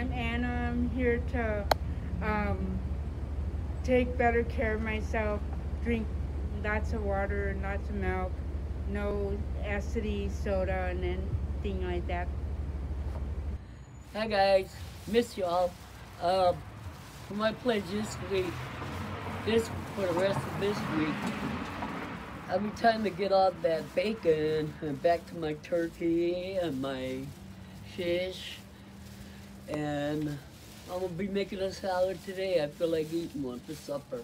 I'm Anna. I'm here to um, take better care of myself, drink lots of water lots of milk, no acidy soda and anything like that. Hi guys, miss y'all. For my pledge this week, this for the rest of this week, I'll be trying to get all that bacon back to my turkey and my fish. And I'm gonna be making a salad today. I feel like eating one for supper.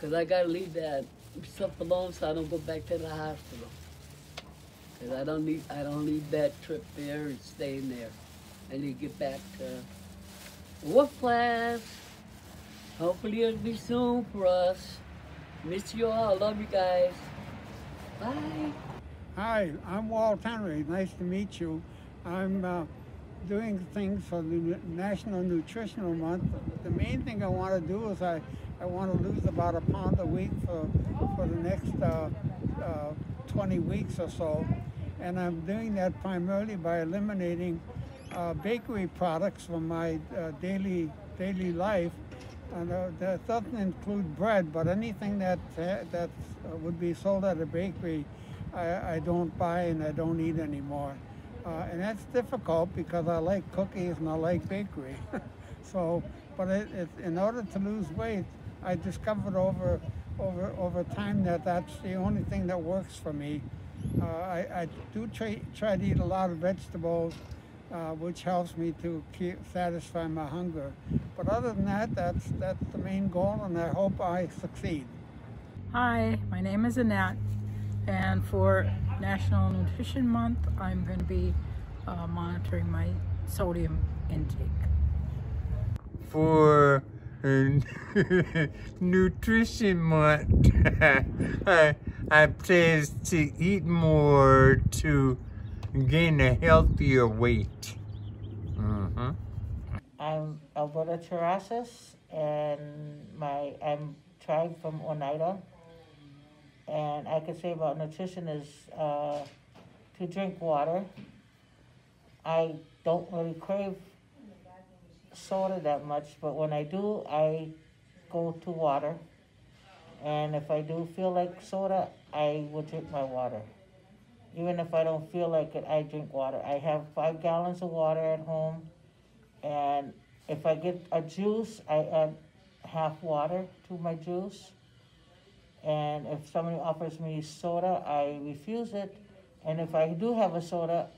Cause I gotta leave that stuff alone so I don't go back to the hospital. Cause I don't need I don't need that trip there and staying there. I need to get back to work class. Hopefully it'll be soon for us. Miss you all. Love you guys. Bye. Hi, I'm Walt Henry. Nice to meet you. I'm uh, doing things for the National Nutritional Month. The main thing I want to do is I, I want to lose about a pound a week for, for the next uh, uh, 20 weeks or so. And I'm doing that primarily by eliminating uh, bakery products from my uh, daily, daily life. And uh, that doesn't include bread, but anything that, uh, that would be sold at a bakery, I, I don't buy and I don't eat anymore. Uh, and that's difficult because I like cookies and I like bakery. so, but it, it, in order to lose weight, I discovered over, over, over time that that's the only thing that works for me. Uh, I, I do try, try to eat a lot of vegetables, uh, which helps me to keep, satisfy my hunger. But other than that, that's, that's the main goal, and I hope I succeed. Hi, my name is Annette, and for National Nutrition Month, I'm going to be uh, monitoring my sodium intake. for nutrition month. I, I plan to eat more to gain a healthier weight. hmm I'm Alberta Terrasas, and my I'm tribe from Oneida. And I could say about nutrition is uh, to drink water. I don't really crave soda that much, but when I do, I go to water. And if I do feel like soda, I will drink my water. Even if I don't feel like it, I drink water. I have five gallons of water at home. And if I get a juice, I add half water to my juice. And if somebody offers me soda, I refuse it. And if I do have a soda,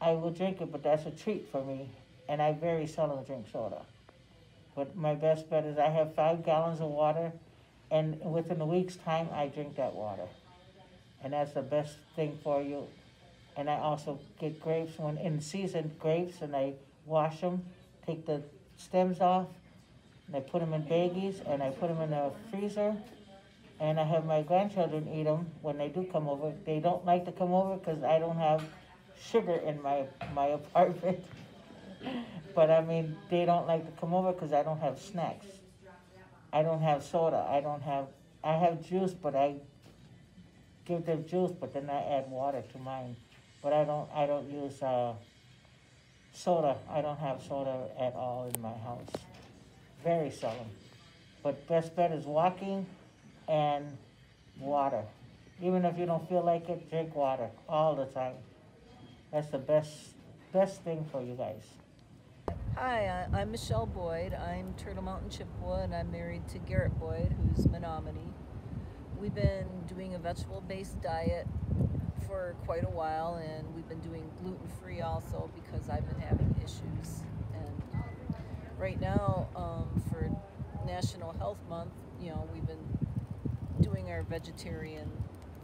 I will drink it, but that's a treat for me. And I very seldom drink soda. But my best bet is I have five gallons of water, and within a week's time, I drink that water. And that's the best thing for you. And I also get grapes when in season grapes, and I wash them, take the stems off, and I put them in baggies, and I put them in the freezer. And I have my grandchildren eat them when they do come over. They don't like to come over because I don't have sugar in my my apartment. but I mean, they don't like to come over because I don't have snacks. I don't have soda. I don't have. I have juice, but I give them juice, but then I add water to mine. But I don't. I don't use uh, soda. I don't have soda at all in my house. Very seldom. But best bet is walking and water. Even if you don't feel like it, drink water all the time. That's the best best thing for you guys. Hi, I'm Michelle Boyd. I'm Turtle Mountain Chippewa, and I'm married to Garrett Boyd, who's Menominee. We've been doing a vegetable-based diet for quite a while, and we've been doing gluten-free also because I've been having issues. And right now, um, for National Health Month, you know, we've been doing our vegetarian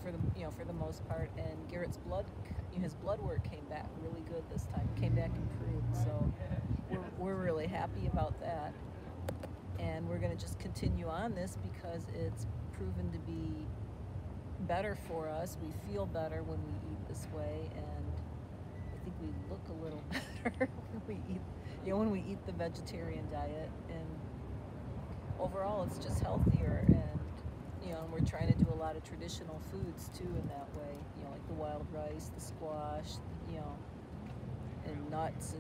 for the you know for the most part. And Garrett's blood, his blood work came back really good this time. Came back improved, so we're, we're really happy about that. And we're going to just continue on this because it's proven to be better for us. We feel better when we eat this way, and I think we look a little better when we eat, you know, when we eat the vegetarian diet. And overall, it's just healthier. And you know, and we're trying to do a lot of traditional foods too in that way, you know, like the wild rice, the squash, you know, and nuts,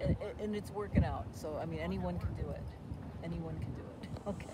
and, and, and it's working out. So, I mean, anyone can do it. Anyone can do it. Okay.